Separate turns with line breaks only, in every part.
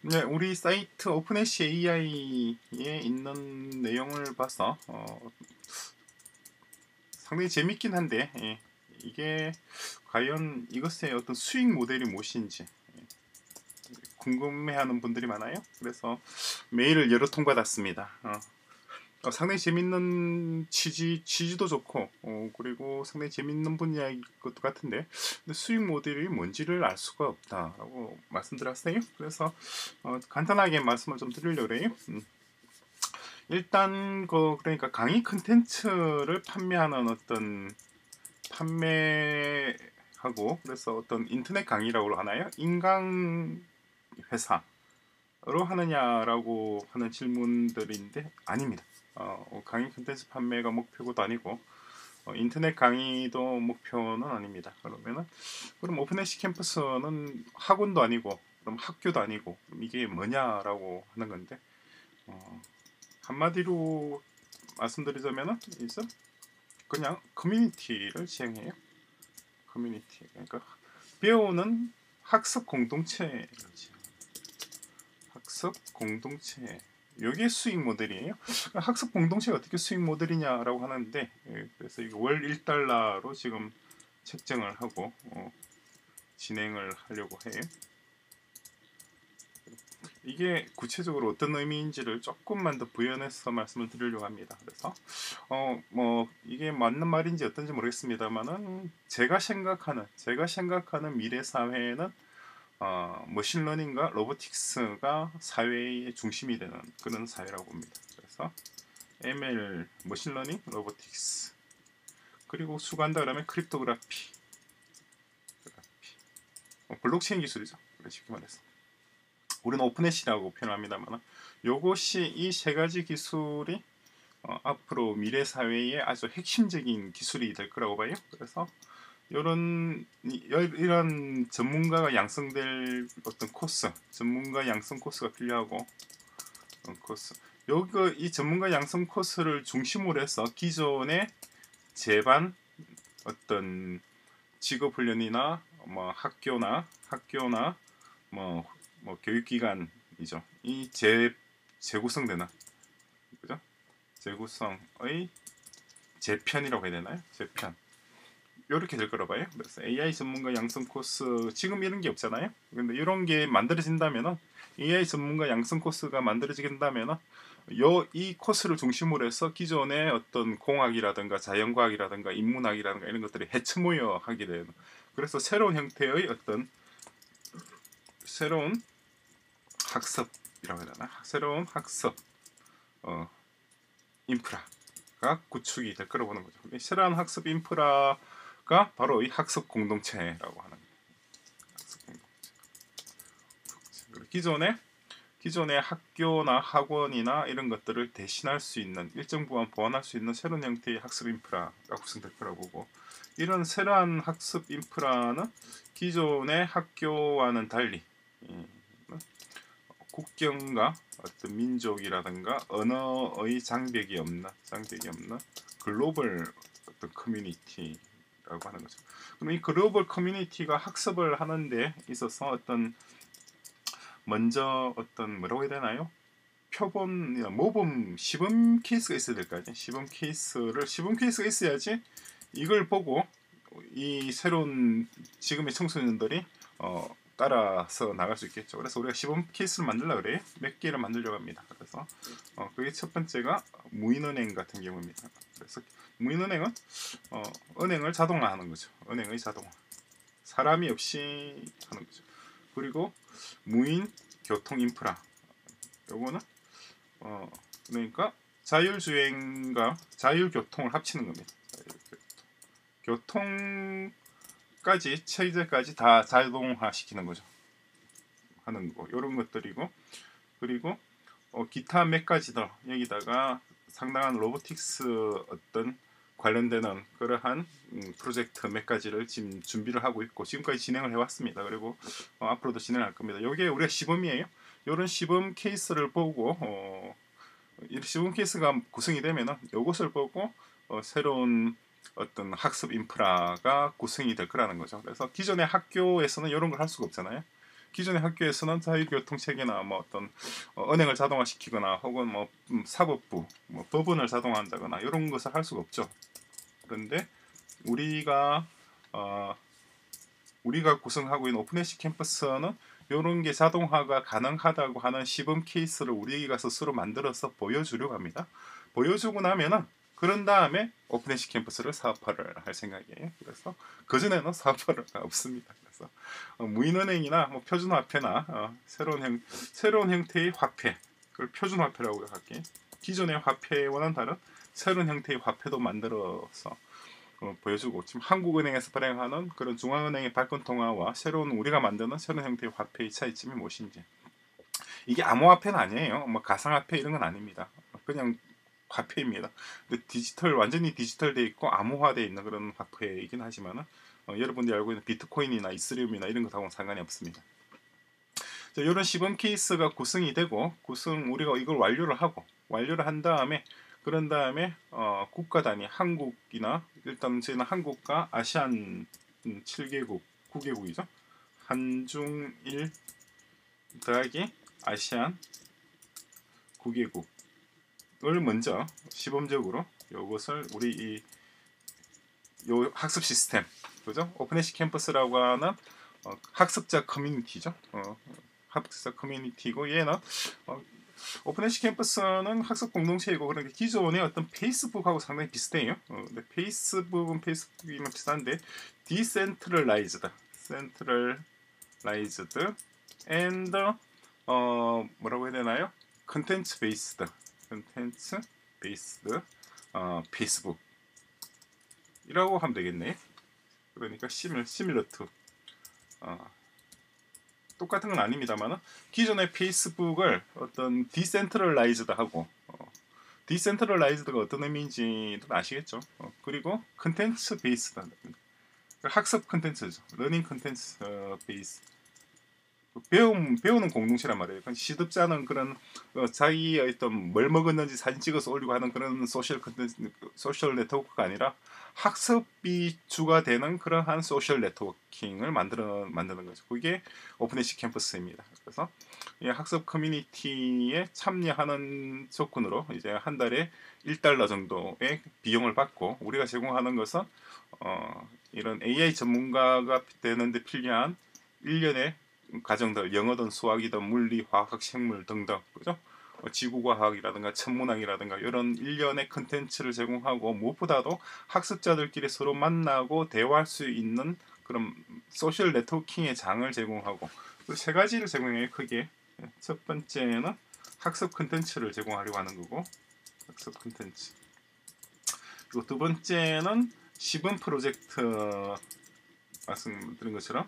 네, 우리 사이트 오픈애쉬 AI에 있는 내용을 봐서 어, 상당히 재밌긴 한데 예, 이게 과연 이것의 어떤 수익 모델이 무엇인지 예, 궁금해하는 분들이 많아요. 그래서 메일을 여러 통 받았습니다. 어, 어, 상당히 재밌는 취지, 취지도 좋고, 어, 그리고 상당히 재밌는 분야일 것도 같은데, 근데 수익 모델이 뭔지를 알 수가 없다라고 말씀드렸어요. 그래서 어, 간단하게 말씀을 좀 드리려고 해요. 음. 일단 그 그러니까 강의 컨텐츠를 판매하는 어떤 판매하고 그래서 어떤 인터넷 강의라고 하나요? 인강 회사로 하느냐라고 하는 질문들인데 아닙니다. 어, 강의 콘텐츠 판매가 목표도 아니고 어, 인터넷 강의도 목표는 아닙니다. 그러면은 그럼 Openhash Campus는 학원도 아니고 그럼 학교도 아니고 그럼 이게 뭐냐라고 하는 건데 어, 한마디로 말씀드리자면은 이제 그냥 커뮤니티를 지향해요. 커뮤니티 그러니까 배우는 학습 공동체를 지향. 학습 공동체 이게 수익 모델이에요. 학습 공동체가 어떻게 수익 모델이냐라고 하는데 예, 그래서 월 1달러로 지금 책정을 하고 어, 진행을 하려고 해요. 이게 구체적으로 어떤 의미인지를 조금만 더 부연해서 말씀을 드리려고 합니다. 그래서 어 뭐 이게 맞는 말인지 어떤지 모르겠습니다만은 제가 생각하는 제가 생각하는 미래 사회는 어, 머신러닝과 로보틱스가 사회의 중심이 되는 그런 사회라고 봅니다. 그래서 ML, machine learning, robotics 그리고 수간다 그러면 cryptography 어, 블록체인 기술이죠. 쉽게 말해서 우리는 Openhash이라고 표현합니다만 요것이 이 세 가지 기술이 어, 앞으로 미래 사회의 아주 핵심적인 기술이 될 거라고 봐요. 그래서 이런 이런 전문가가 양성될 어떤 코스, 전문가 양성 코스가 필요하고 어, 코스. 여기 이 전문가 양성 코스를 중심으로 해서 기존의 제반 어떤 직업 훈련이나 뭐 학교나 학교나 뭐, 뭐 교육기관이죠. 이 재 재구성되는 그죠? 재구성의 재편이라고 해야 되나요? 재편. 이렇게 될 거라 봐요. 그래서 AI 전문가 양성 코스 지금 이런 게 없잖아요. 근데 이런 게 만들어진다면은 AI 전문가 양성 코스가 만들어지게 된다면은 요이 코스를 중심으로 해서 기존의 어떤 공학이라든가 자연과학이라든가 인문학이라든가 이런 것들이 해체 모여 하게 되는 그래서 새로운 형태의 어떤 새로운 학습이라고 해야 되나 새로운 학습 어, 인프라가 구축이 될 거라고 보는 거죠. 새로운 학습 인프라 가 바로 이 학습 공동체라고 하는 학습 공동체. 기존에 기존의 학교나 학원이나 이런 것들을 대신할 수 있는 일정 부분 보완할 수 있는 새로운 형태의 학습 인프라가 구성될 거라고 보고 이런 새로운 학습 인프라는 기존의 학교와는 달리 국경과 어떤 민족이라든가 언어의 장벽이 없는 장벽이 없는 글로벌 어떤 커뮤니티 라고 하는 거죠. 그럼 이 글로벌 커뮤니티가 학습을 하는데 있어서 어떤 먼저 어떤 뭐라고 해야 되나요? 표본, 모범, 시범 케이스가 있어야 될 거 아니에요. 시범 케이스를 시범 케이스가 있어야지 이걸 보고 이 새로운 지금의 청소년들이 어, 따라서 나갈 수 있겠죠. 그래서 우리가 시범 케이스를 만들려 그래. 몇 개를 만들려고 합니다. 그래서 어, 그게 첫 번째가 무인은행 같은 경우입니다. 그래서 무인은행은 어, 은행을 자동화하는 거죠. 은행의 자동화. 사람이 없이 하는 거죠. 그리고 무인 교통 인프라. 요거는 어, 그러니까 자율주행과 자율교통을 합치는 겁니다. 교통. 까지 체제까지 다 자동화 시키는 거죠. 하는 거 이런 것들이고 그리고 어, 기타 몇 가지 더 여기다가 상당한 robotics 어떤 관련되는 그러한 음, 프로젝트 몇 가지를 지금 준비를 하고 있고 지금까지 진행을 해왔습니다. 그리고 어, 앞으로도 진행할 겁니다. 이게 우리가 시범이에요. 이런 시범 케이스를 보고 어, 이 시범 케이스가 구성이 되면은 이것을 보고 어, 새로운 어떤 학습 인프라가 구성이 될 거라는 거죠. 그래서 기존의 학교에서는 이런 걸 할 수가 없잖아요. 기존의 학교에서는 자유교통 체계나 뭐 어떤 어, 은행을 자동화시키거나 혹은 뭐 음, 사법부, 뭐 법원을 자동화한다거나 이런 것을 할 수가 없죠. 그런데 우리가 어, 우리가 구성하고 있는 오픈에시 캠퍼스는 이런 게 자동화가 가능하다고 하는 시범 케이스를 우리가 스스로 만들어서 보여주려고 합니다. 보여주고 나면은 그런 다음에 오픈에시 캠퍼스를 사업화를 할 생각이에요. 그래서 그 전에는 사업화를 없습니다. 그래서 어, 무인은행이나 뭐 표준화폐나 어, 새로운 형 새로운 형태의 화폐 그걸 표준화폐라고 할게. 기존의 화폐와는 다른 새로운 형태의 화폐도 만들어서 어, 보여주고 지금 한국은행에서 발행하는 그런 중앙은행의 발권 통화와 새로운 우리가 만드는 새로운 형태의 화폐의 차이점이 무엇인지 이게 암호화폐는 아니에요. 뭐 가상화폐 이런 건 아닙니다. 그냥 화폐입니다. 근데 디지털 완전히 디지털돼 있고 암호화돼 있는 그런 화폐이긴 하지만은 어, 여러분들이 알고 있는 비트코인이나 이더리움이나 이런 것하고는 상관이 없습니다. 자, 이런 시범 케이스가 구성이 되고 구성 우리가 이걸 완료를 하고 완료를 한 다음에 그런 다음에 어, 국가 단위 한국이나 일단 저희는 한국과 아세안 7개국 9개국이죠. 한중일 더하기 아세안 9개국 을 먼저 시범적으로 이것을 우리 이 요 학습 시스템 그죠? Openhash Campus라고 하는 어, 학습자 커뮤니티죠. 어, 학습자 커뮤니티고 얘는 어, Openhash Campus는 학습 공동체이고 그러니까 기존의 어떤 페이스북하고 상당히 비슷해요. 어, 근데 페이스북은 페이스북이랑 비슷한데 decentralized. Decentralized and 어 뭐라고 해야 되나요? contents based contents based 어 페이스북 이라고 하면 되겠네. 그러니까 simil similar to 어, 똑같은 건 아닙니다만 기존의 페이스북을 어떤 decentralized 하고 어, decentralized가 어떤 의미인지 아시겠죠? 어, 그리고 contents based 학습 컨텐츠죠. learning contents 어, based 배움, 배우는 공동체란 말이에요. 시답잖은 그런 어, 자기의 어떤 뭘 먹었는지 사진 찍어서 올리고 하는 그런 social contents, social network가 아니라 학습이 주가 되는 그러한 social networking을 만들어 만드는 거죠. 그게 Openhash Campus입니다. 그래서 이 학습 커뮤니티에 참여하는 조건으로 이제 한 달에 1달러 정도의 비용을 받고 우리가 제공하는 것은 어, 이런 AI 전문가가 되는데 필요한 1년의 과정들 영어든 수학이든 물리, 화학, 생물 등등 그죠? 뭐 지구과학이라든가 천문학이라든가 이런 일련의 컨텐츠를 제공하고 무엇보다도 학습자들끼리 서로 만나고 대화할 수 있는 그런 social networking의 장을 제공하고 그세 가지를 제공해요 크게. 첫 번째는 학습 컨텐츠를 제공하려고 하는 거고 학습 컨텐츠. 그리고 두 번째는 시범 프로젝트 말씀드린 것처럼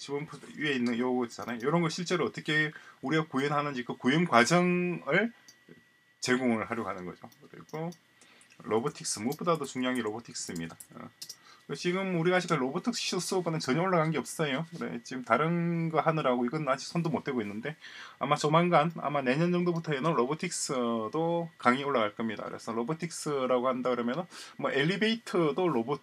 지원 위에 있는 요거 있잖아요. 이런 거 실제로 어떻게 우리가 구현하는지 그 구현 과정을 제공을 하려고 하는 거죠. 그리고 로보틱스 무엇보다도 중요한 게 로보틱스입니다. 어. 지금 우리가 아직 로보틱스 수업은 전혀 올라간 게 없어요. 그래, 지금 다른 거 하느라고 이건 아직 손도 못 대고 있는데 아마 조만간 아마 내년 정도부터에는 로보틱스도 강의 올라갈 겁니다. 그래서 로보틱스라고 한다 그러면은 뭐 엘리베이터도 로봇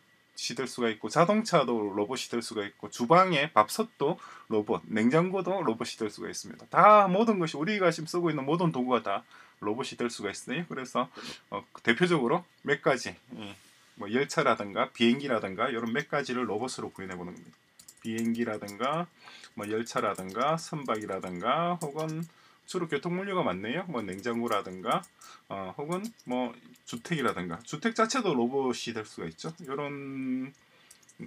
될 수가 있고 자동차도 로봇이 될 수가 있고 주방에 밥솥도 로봇, 냉장고도 로봇이 될 수가 있습니다. 다 모든 것이 우리가 지금 쓰고 있는 모든 도구가 다 로봇이 될 수가 있어요. 그래서 어, 대표적으로 몇 가지 예, 뭐 열차라든가 비행기라든가 이런 몇 가지를 로봇으로 구현해 보는 겁니다. 비행기라든가 뭐 열차라든가 선박이라든가 혹은 주로 교통 물류가 많네요. 뭐 냉장고라든가 어, 혹은 뭐 주택이라든가 주택 자체도 로봇이 될 수가 있죠. 이런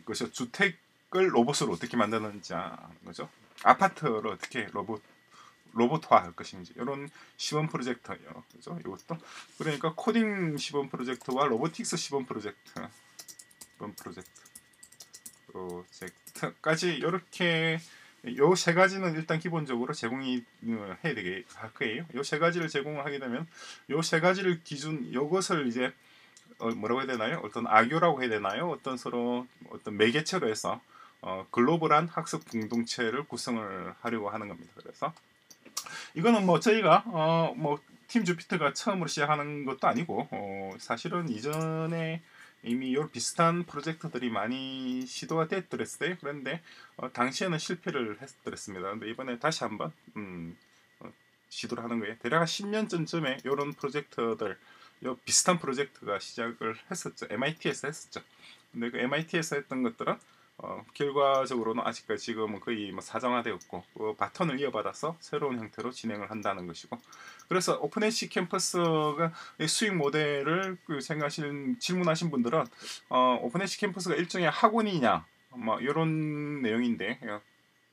것이 주택을 로봇으로 어떻게 만드는지 하는 거죠. 아파트를 어떻게 로봇 로봇화할 것인지 이런 시범 프로젝트예요. 그죠? 이것도 그러니까 코딩 시범 프로젝트와 로보틱스 시범 프로젝트 시범 프로젝트 프로젝트까지 이렇게 요 세 가지는 일단 기본적으로 제공이 어, 해야 되게 할 거예요. 요 세 가지를 제공을 하게 되면 요 세 가지를 기준 요것을 이제 어, 뭐라고 해야 되나요? 어떤 악교라고 해야 되나요? 어떤 서로 어떤 매개체로 해서 어, 글로벌한 학습 공동체를 구성을 하려고 하는 겁니다. 그래서 이거는 뭐 저희가 어, 뭐팀 주피터가 처음으로 시작하는 것도 아니고 어, 사실은 이전에 이미 이런 비슷한 프로젝트들이 많이 시도가 됐더랬어요. 그런데 어, 당시에는 실패를 했더랬습니다. 근데 이번에 다시 한번 음, 어, 시도를 하는 거예요. 대략 한 10년 전쯤에 이런 프로젝트들, 요 비슷한 프로젝트가 시작을 했었죠. MIT에서 했었죠. 근데 그 MIT에서 했던 것들은 어, 결과적으로는 아직까지 지금은 거의 뭐 사정화되었고 그 바톤을 이어받아서 새로운 형태로 진행을 한다는 것이고 그래서 오픈에시 캠퍼스가 이 수익 모델을 그 생각하신 질문하신 분들은 어, 오픈에시 캠퍼스가 일종의 학원이냐 뭐 이런 내용인데 어,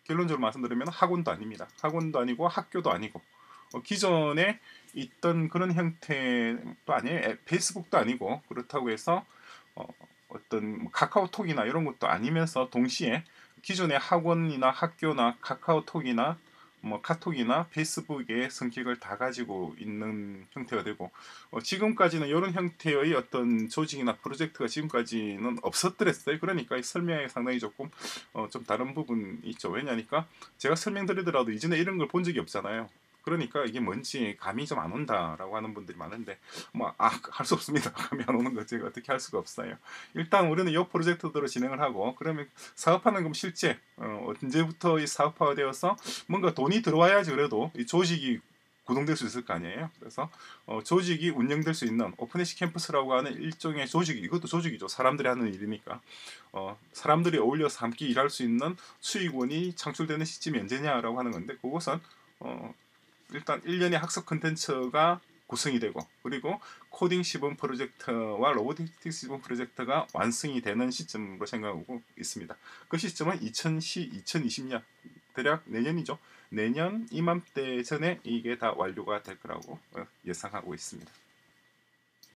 결론적으로 말씀드리면 학원도 아닙니다. 학원도 아니고 학교도 아니고 어, 기존에 있던 그런 형태도 아니에요. 에, 페이스북도 아니고 그렇다고 해서 어, 어떤 뭐 카카오톡이나 이런 것도 아니면서 동시에 기존의 학원이나 학교나 카카오톡이나 뭐 카톡이나 페이스북의 성격을 다 가지고 있는 형태가 되고 어, 지금까지는 이런 형태의 어떤 조직이나 프로젝트가 지금까지는 없었더랬어요. 그러니까 이 설명이 상당히 조금 어, 좀 다른 부분이 있죠. 왜냐니까 제가 설명드리더라도 이전에 이런 걸 본 적이 없잖아요. 그러니까 이게 뭔지 감이 좀 안 온다라고 하는 분들이 많은데 뭐아할 수 없습니다. 감이 안 오는 거 제가 어떻게 할 수가 없어요. 일단 우리는 이 프로젝트들을 진행을 하고 그러면 사업하는 건 실제 어, 언제부터 이 사업화가 되어서 뭔가 돈이 들어와야지 그래도 이 조직이 구동될 수 있을 거 아니에요. 그래서 어, 조직이 운영될 수 있는 Openhash Campus라고 하는 일종의 조직 이것도 조직이죠. 사람들이 하는 일이니까 어, 사람들이 어울려서 함께 일할 수 있는 수익원이 창출되는 시점이 언제냐라고 하는 건데 그것은 어, 일단 1년의 학습 컨텐츠가 구성이 되고 그리고 코딩 시범 프로젝트와 로보틱 시범 프로젝트가 완성이 되는 시점으로 생각하고 있습니다. 그 시점은 2010, 2020년 대략 내년이죠. 내년 이맘때 전에 이게 다 완료가 될 거라고 예상하고 있습니다.